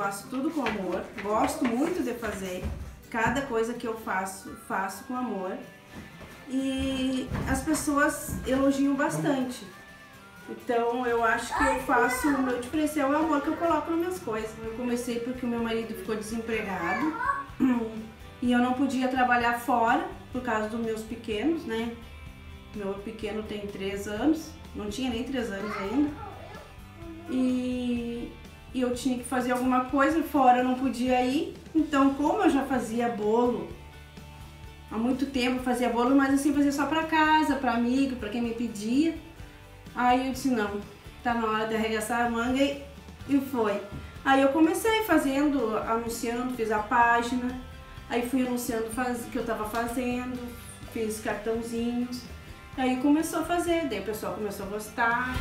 faço tudo com amor, gosto muito de fazer. Cada coisa que eu faço, faço com amor. E as pessoas elogiam bastante. Então eu acho que eu faço, o meu diferencial é o amor que eu coloco nas minhas coisas. Eu comecei porque o meu marido ficou desempregado e eu não podia trabalhar fora por causa dos meus pequenos, né? Meu pequeno tem três anos, não tinha nem três anos ainda. E, eu tinha que fazer alguma coisa, fora eu não podia ir. Então, como eu já fazia bolo há muito tempo, fazia bolo, mas assim, fazia só para casa, para amigo, para quem me pedia. Aí eu disse, não, tá na hora de arregaçar a manga e, e foi. Aí eu comecei fazendo, anunciando, fiz a página, aí fui anunciando que eu tava fazendo, fiz cartãozinhos. Aí começou a fazer, daí o pessoal começou a gostar.